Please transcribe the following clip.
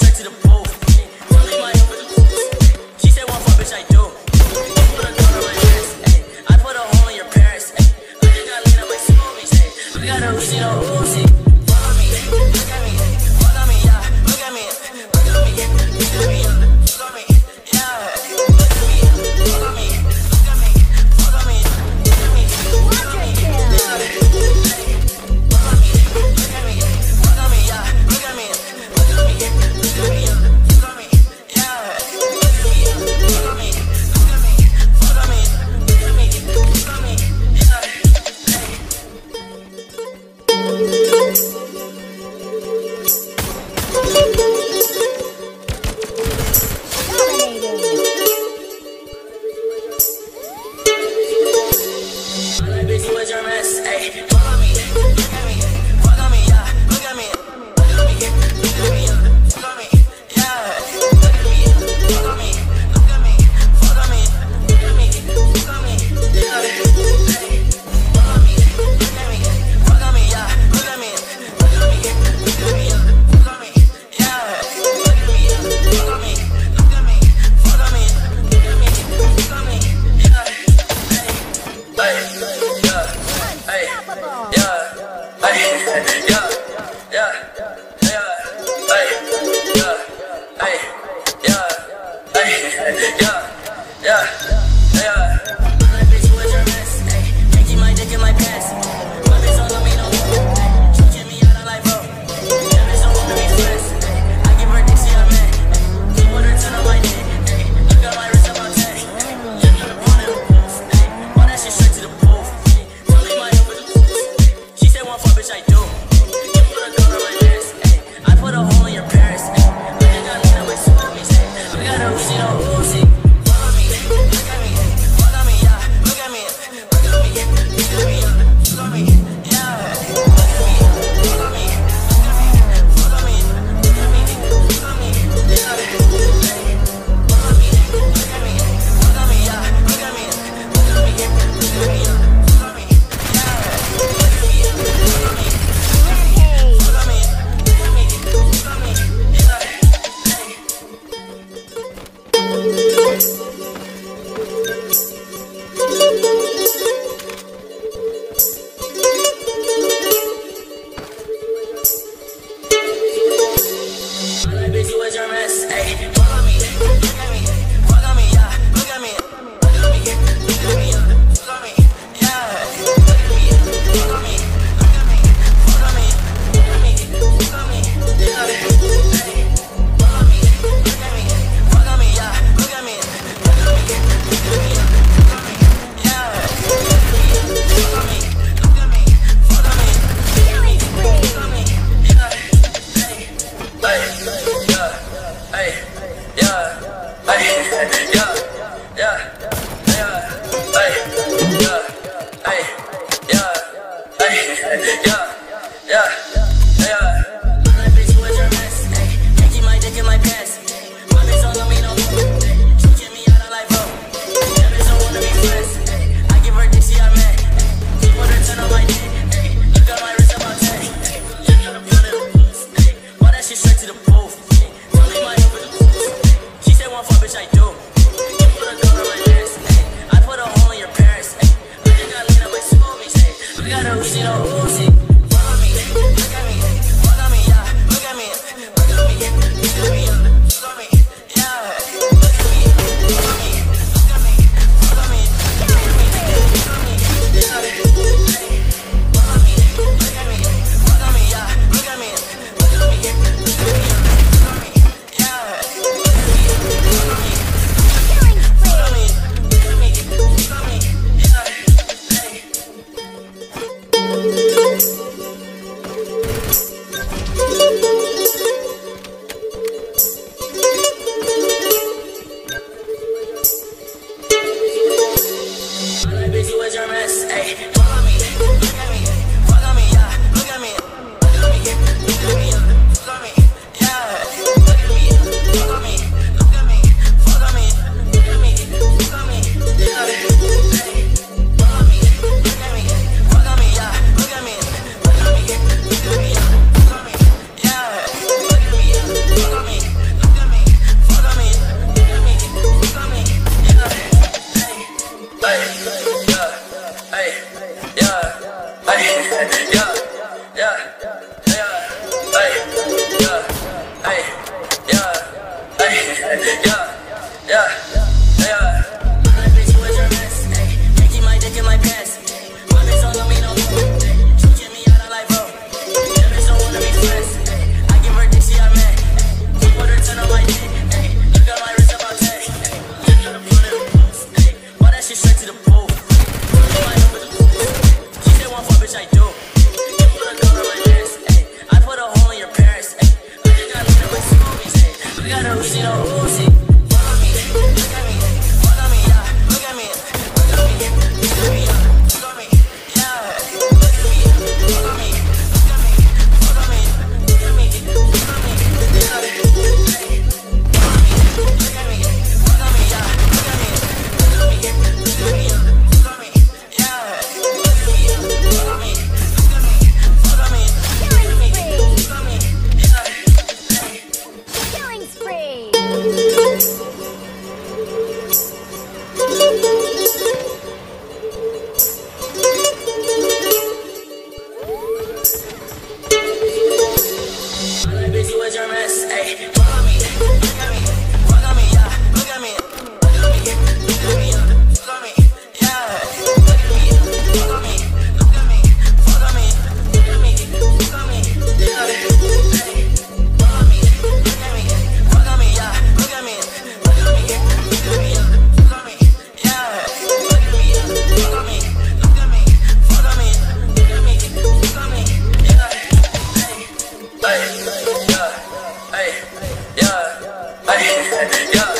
Straight to the me, から藤の王子 Hey, yeah, yeah, yeah.